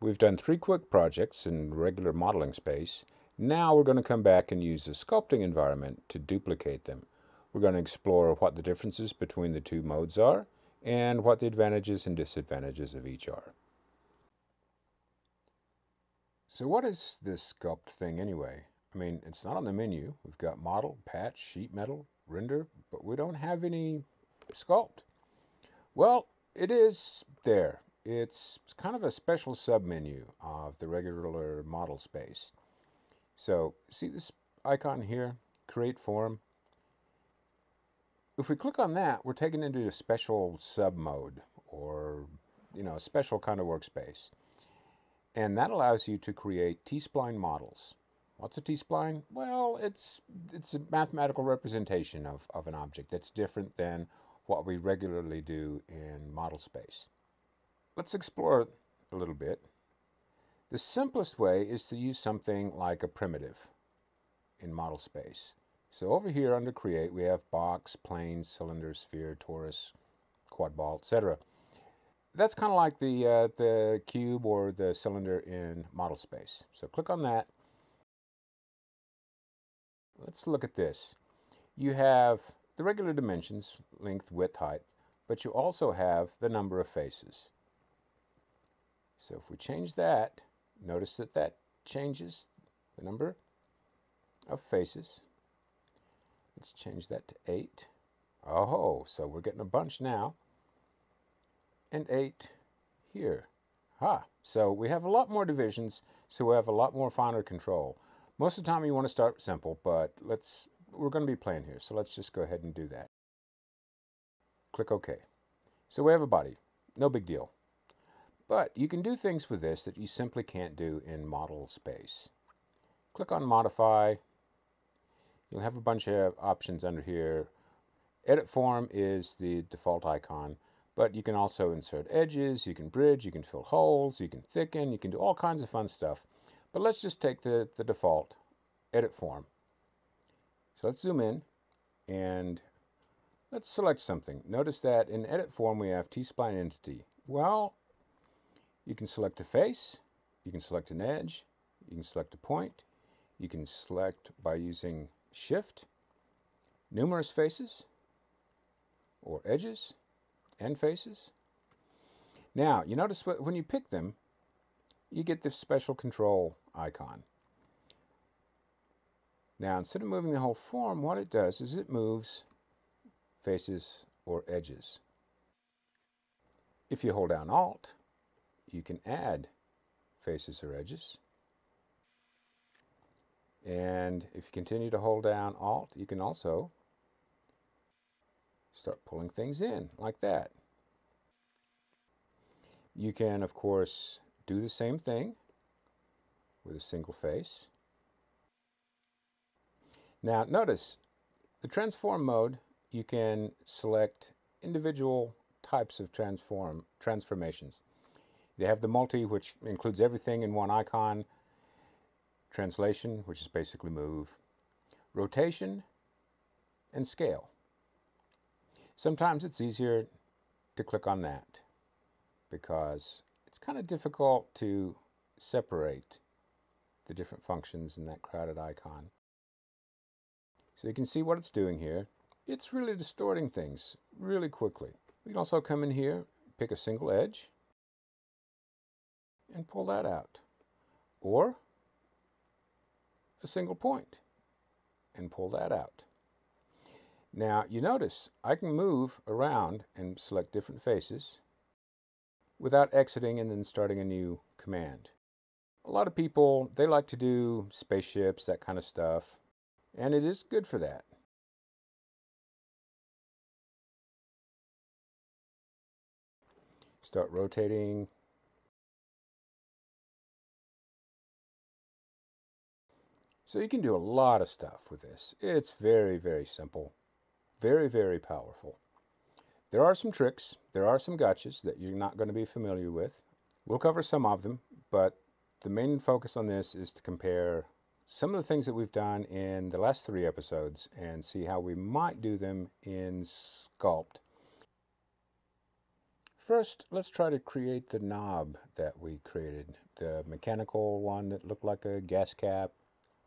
We've done three quick projects in regular modeling space. Now we're going to come back and use the sculpting environment to duplicate them. We're going to explore what the differences between the two modes are and what the advantages and disadvantages of each are. So what is this sculpt thing anyway? I mean, it's not on the menu. We've got model, patch, sheet metal, render, but we don't have any sculpt. Well, it is there. It's kind of a special submenu of the regular model space. So see this icon here, create form. If we click on that, we're taken into a special sub mode or you know, a special kind of workspace. And that allows you to create T-spline models. What's a T-spline? Well, it's, it's a mathematical representation of, of an object that's different than what we regularly do in model space. Let's explore a little bit. The simplest way is to use something like a primitive in model space. So over here under create, we have box, plane, cylinder, sphere, torus, Quadball, etc. That's kind of like the, uh, the cube or the cylinder in model space. So click on that. Let's look at this. You have the regular dimensions, length, width, height, but you also have the number of faces. So if we change that, notice that that changes the number of faces. Let's change that to 8. Oh, so we're getting a bunch now. And 8 here. Ha! So we have a lot more divisions, so we have a lot more finer control. Most of the time you want to start simple, but let's we're going to be playing here, so let's just go ahead and do that. Click OK. So we have a body. No big deal. But you can do things with this that you simply can't do in model space. Click on Modify. You'll have a bunch of options under here. Edit Form is the default icon, but you can also insert edges, you can bridge, you can fill holes, you can thicken, you can do all kinds of fun stuff. But let's just take the, the default, Edit Form. So let's zoom in and let's select something. Notice that in edit form we have T-spline entity. Well, you can select a face, you can select an edge, you can select a point, you can select by using shift, numerous faces, or edges and faces. Now, you notice when you pick them, you get this special control icon. Now, instead of moving the whole form, what it does is it moves faces or edges. If you hold down Alt, you can add faces or edges. And if you continue to hold down Alt, you can also start pulling things in like that. You can, of course, do the same thing with a single face. Now notice the transform mode you can select individual types of transform transformations. They have the multi which includes everything in one icon, translation which is basically move, rotation, and scale. Sometimes it's easier to click on that because it's kind of difficult to separate the different functions in that crowded icon. So you can see what it's doing here. It's really distorting things really quickly. We can also come in here, pick a single edge, and pull that out. Or a single point and pull that out. Now you notice I can move around and select different faces without exiting and then starting a new command. A lot of people, they like to do spaceships, that kind of stuff. And it is good for that. Start rotating. So you can do a lot of stuff with this. It's very, very simple. Very, very powerful. There are some tricks. There are some gotchas that you're not going to be familiar with. We'll cover some of them, but the main focus on this is to compare some of the things that we've done in the last three episodes and see how we might do them in Sculpt. first, let's try to create the knob that we created. The mechanical one that looked like a gas cap.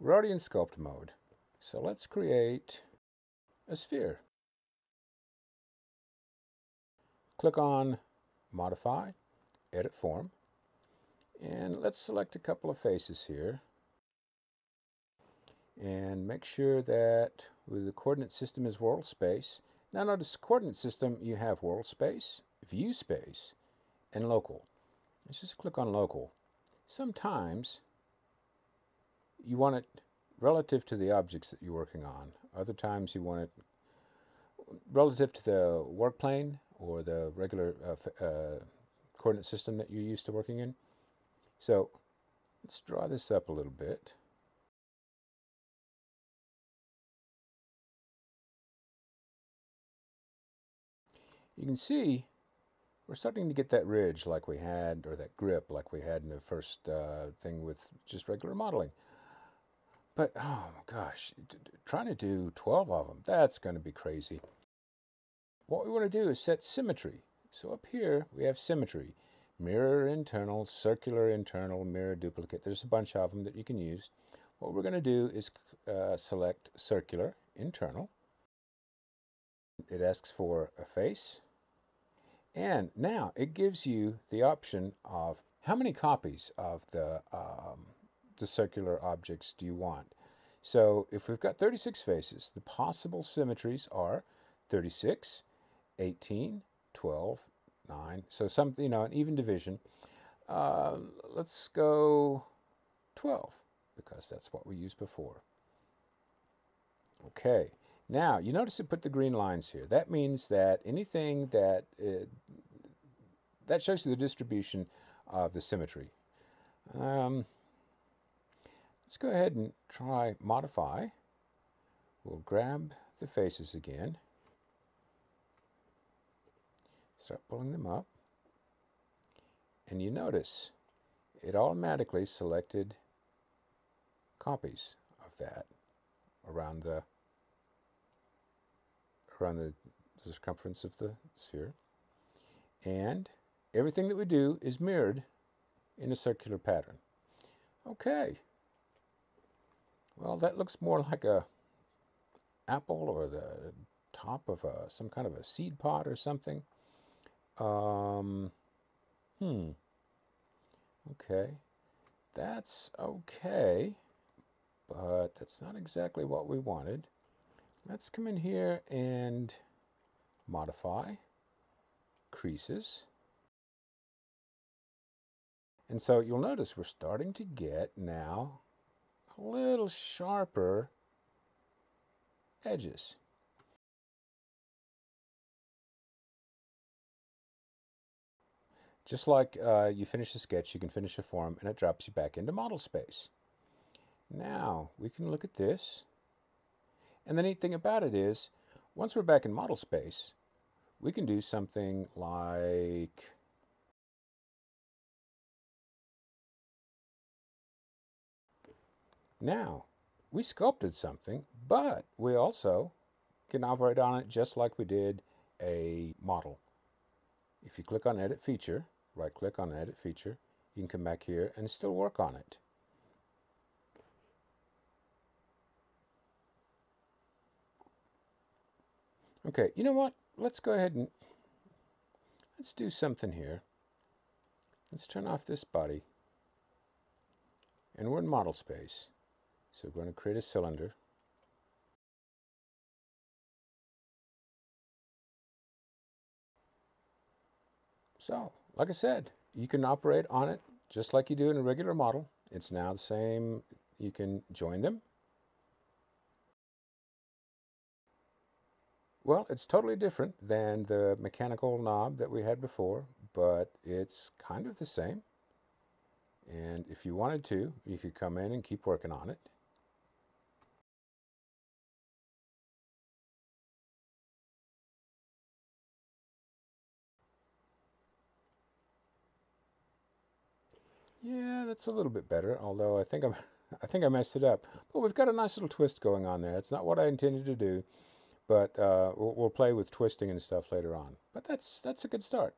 We're already in sculpt mode. So let's create a sphere. Click on Modify, Edit Form, and let's select a couple of faces here. And make sure that the coordinate system is world space. Now notice coordinate system, you have world space, view space, and local. Let's just click on local. Sometimes you want it relative to the objects that you're working on. Other times you want it relative to the work plane or the regular uh, uh, coordinate system that you're used to working in. So let's draw this up a little bit. You can see we're starting to get that ridge like we had, or that grip like we had in the first uh, thing with just regular modeling. But, oh my gosh, trying to do 12 of them, that's going to be crazy. What we want to do is set symmetry. So up here, we have symmetry. Mirror internal, circular internal, mirror duplicate. There's a bunch of them that you can use. What we're going to do is uh, select circular internal. It asks for a face. And now it gives you the option of how many copies of the um, the circular objects do you want? So if we've got 36 faces, the possible symmetries are 36, 18, 12, 9. So some, you know, an even division. Uh, let's go 12 because that's what we used before. Okay, now you notice it put the green lines here. That means that anything that, uh, that shows you the distribution of the symmetry. Um, Let's go ahead and try modify. We'll grab the faces again. Start pulling them up. And you notice it automatically selected copies of that around the around the circumference of the sphere. And everything that we do is mirrored in a circular pattern. Okay. Well, that looks more like a apple or the top of a, some kind of a seed pod or something. Um, hmm. Okay. That's okay, but that's not exactly what we wanted. Let's come in here and modify creases. And so you'll notice we're starting to get now a little sharper edges. Just like uh, you finish a sketch, you can finish a form and it drops you back into model space. Now, we can look at this. And the neat thing about it is, once we're back in model space, we can do something like Now, we sculpted something, but we also can operate on it just like we did a model. If you click on Edit Feature, right click on Edit Feature, you can come back here and still work on it. Okay, you know what? Let's go ahead and let's do something here. Let's turn off this body. And we're in model space. So we're going to create a cylinder. So, like I said, you can operate on it just like you do in a regular model. It's now the same. You can join them. Well, it's totally different than the mechanical knob that we had before, but it's kind of the same. And if you wanted to, you could come in and keep working on it. Yeah, that's a little bit better, although I think I'm I think I messed it up. But we've got a nice little twist going on there. It's not what I intended to do, but uh, we'll, we'll play with twisting and stuff later on. But that's that's a good start.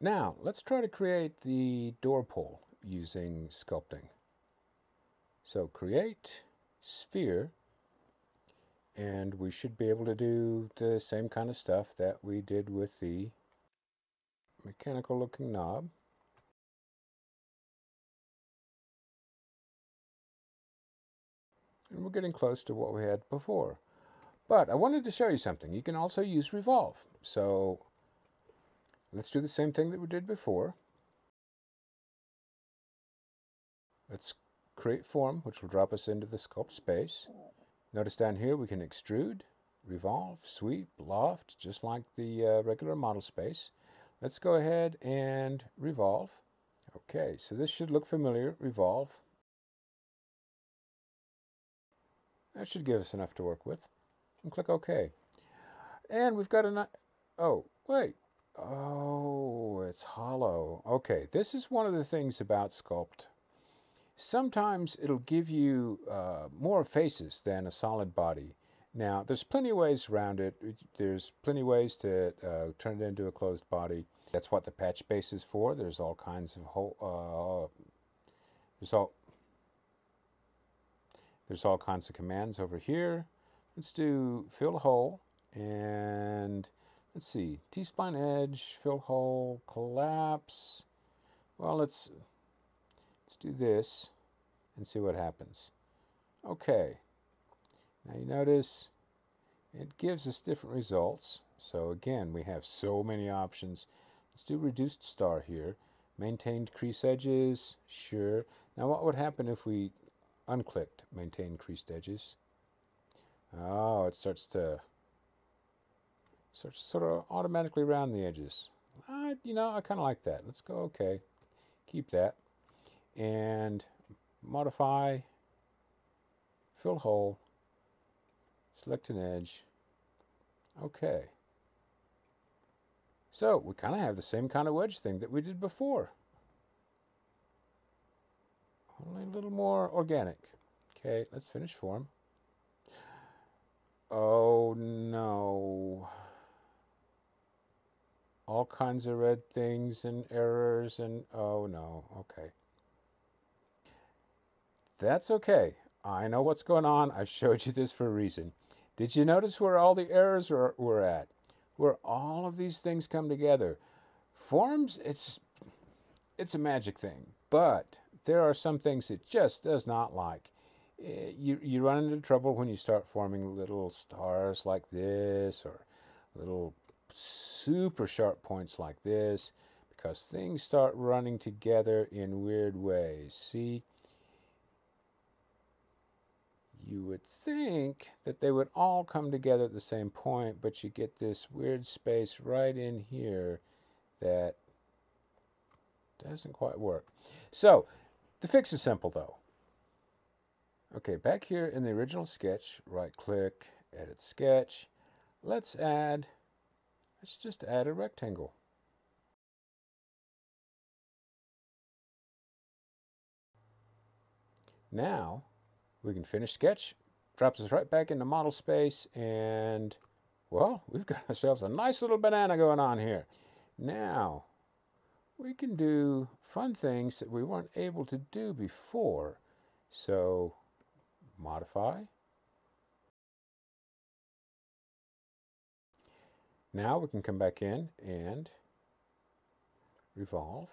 Now, let's try to create the door pull using sculpting. So create sphere, and we should be able to do the same kind of stuff that we did with the mechanical looking knob. And we're getting close to what we had before. But I wanted to show you something. You can also use revolve. So let's do the same thing that we did before. Let's create form, which will drop us into the sculpt space. Notice down here we can extrude, revolve, sweep, loft, just like the uh, regular model space. Let's go ahead and revolve. Okay, so this should look familiar. Revolve. That should give us enough to work with. And click OK. And we've got a... Oh, wait. Oh, it's hollow. Okay, this is one of the things about Sculpt. Sometimes it'll give you uh, more faces than a solid body. Now, there's plenty of ways around it. There's plenty of ways to uh, turn it into a closed body. That's what the patch space is for. There's all kinds of whole, uh, there's all there's all kinds of commands over here. Let's do fill hole and let's see T-spline edge, fill hole, collapse. Well, let's let's do this and see what happens. Okay. Now you notice it gives us different results. So again, we have so many options. Let's do reduced star here. Maintained crease edges, sure. Now what would happen if we unclicked maintain creased edges? Oh, it starts to starts sort of automatically round the edges. You know, I kind of like that. Let's go okay. Keep that. And modify, fill hole, select an edge. Okay. So we kind of have the same kind of wedge thing that we did before. Only a little more organic. Okay, let's finish form. Oh no. All kinds of red things and errors and oh no. Okay. That's okay. I know what's going on. I showed you this for a reason. Did you notice where all the errors are, were at? Where all of these things come together. Forms, it's, it's a magic thing. But there are some things it just does not like. Eh, you, you run into trouble when you start forming little stars like this or little super sharp points like this because things start running together in weird ways. See? You would think that they would all come together at the same point, but you get this weird space right in here that doesn't quite work. So, the fix is simple though. Okay, back here in the original sketch, right click, edit sketch. Let's add, let's just add a rectangle. Now, we can finish sketch, drops us right back into model space, and well, we've got ourselves a nice little banana going on here. Now, we can do fun things that we weren't able to do before. So, modify. Now we can come back in and revolve.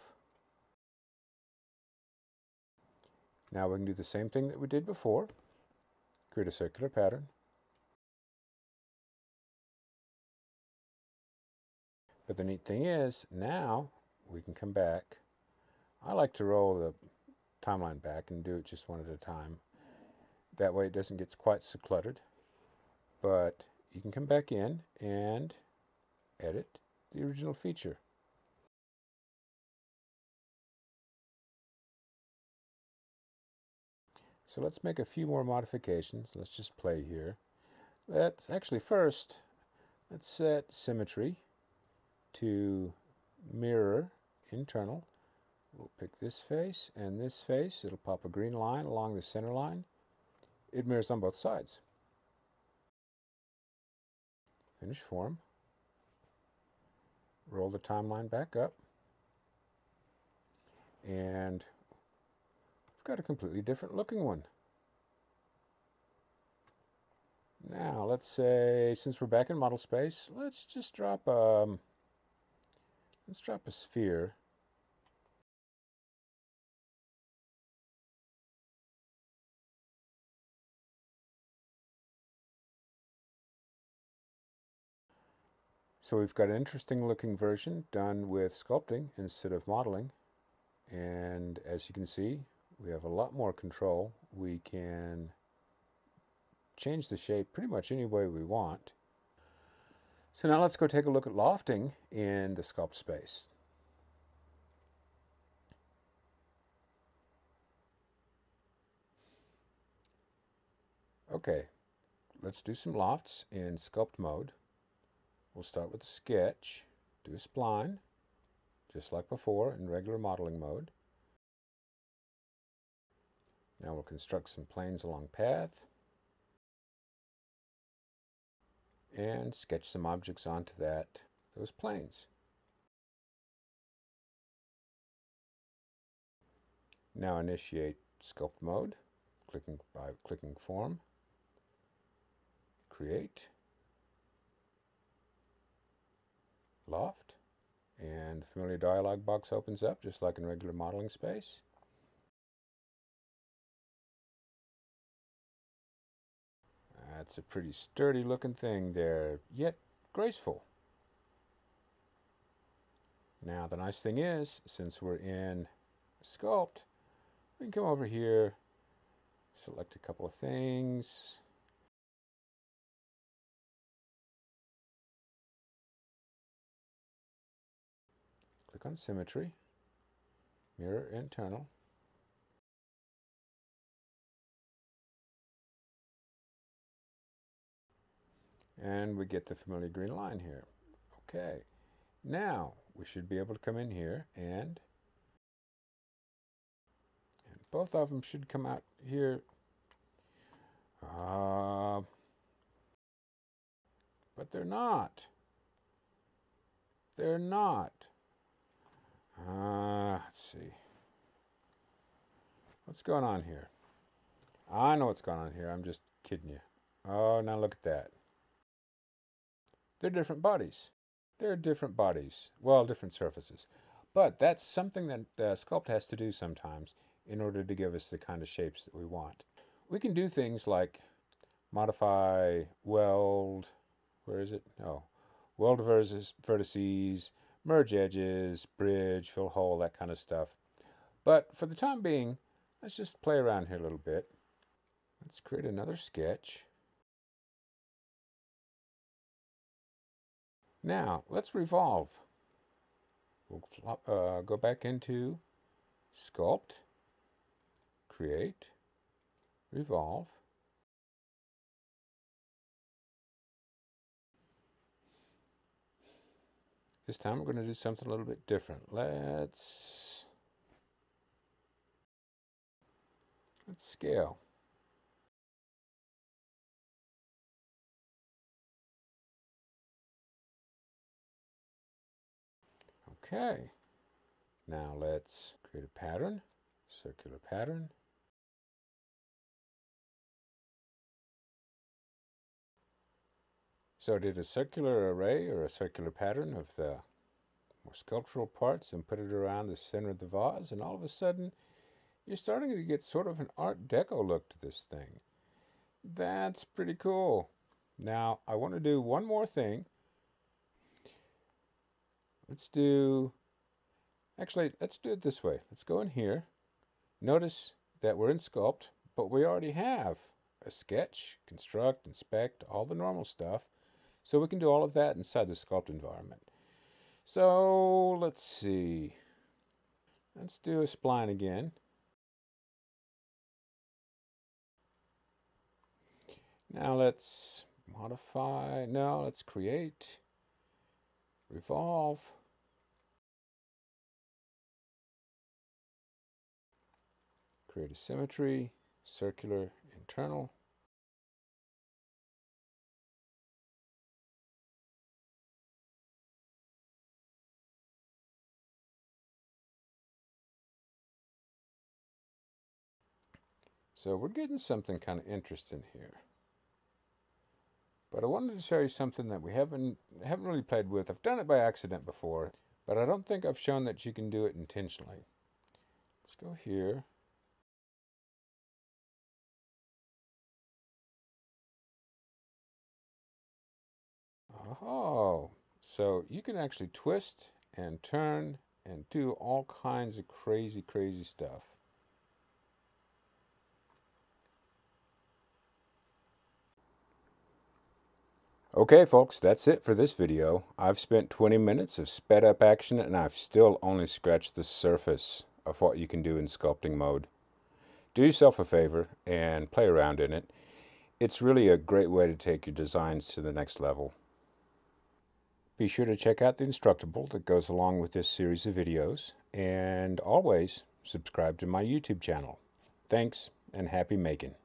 Now we can do the same thing that we did before. Create a circular pattern. But the neat thing is, now we can come back. I like to roll the timeline back and do it just one at a time. That way it doesn't get quite so cluttered. But you can come back in and edit the original feature. So let's make a few more modifications. Let's just play here. Let's actually first, let's set symmetry to mirror internal. We'll pick this face and this face. It'll pop a green line along the center line. It mirrors on both sides. Finish form. Roll the timeline back up. and we've got a completely different looking one. Now, let's say, since we're back in model space, let's just drop, um, let's drop a sphere. So we've got an interesting looking version done with sculpting instead of modeling. And as you can see, we have a lot more control. We can change the shape pretty much any way we want. So now let's go take a look at lofting in the sculpt space. Okay, let's do some lofts in sculpt mode. We'll start with a sketch, do a spline, just like before in regular modeling mode. Now we'll construct some planes along path and sketch some objects onto that those planes. Now initiate sculpt mode, clicking by clicking form, create, loft and the familiar dialog box opens up just like in regular modeling space. That's a pretty sturdy looking thing there, yet graceful. Now the nice thing is, since we're in Sculpt, we can come over here, select a couple of things, click on Symmetry, Mirror Internal, and we get the familiar green line here. Okay, now we should be able to come in here and, and both of them should come out here. Uh, but they're not. They're not. Uh, let's see. What's going on here? I know what's going on here. I'm just kidding you. Oh, now look at that. They're different bodies. They're different bodies. Well, different surfaces. But that's something that uh, Sculpt has to do sometimes in order to give us the kind of shapes that we want. We can do things like modify weld, where is it? Oh, weld vertices, merge edges, bridge, fill hole, that kind of stuff. But for the time being, let's just play around here a little bit. Let's create another sketch. Now, let's revolve. We'll flop, uh, go back into Sculpt, Create, Revolve. This time we're going to do something a little bit different. Let's let's scale. Okay. Now let's create a pattern, circular pattern. So I did a circular array or a circular pattern of the more sculptural parts and put it around the center of the vase and all of a sudden you're starting to get sort of an art deco look to this thing. That's pretty cool. Now I want to do one more thing. Let's do, actually let's do it this way. Let's go in here. Notice that we're in Sculpt, but we already have a sketch, construct, inspect, all the normal stuff. So we can do all of that inside the sculpt environment. So let's see. Let's do a spline again. Now let's modify. No, let's create. Revolve. Create a symmetry, circular, internal. So we're getting something kind of interesting here. But I wanted to show you something that we haven't haven't really played with. I've done it by accident before, but I don't think I've shown that you can do it intentionally. Let's go here. Oh, so you can actually twist and turn and do all kinds of crazy, crazy stuff. Okay folks, that's it for this video. I've spent 20 minutes of sped up action and I've still only scratched the surface of what you can do in sculpting mode. Do yourself a favor and play around in it. It's really a great way to take your designs to the next level. Be sure to check out the Instructable that goes along with this series of videos and always subscribe to my YouTube channel. Thanks and happy making.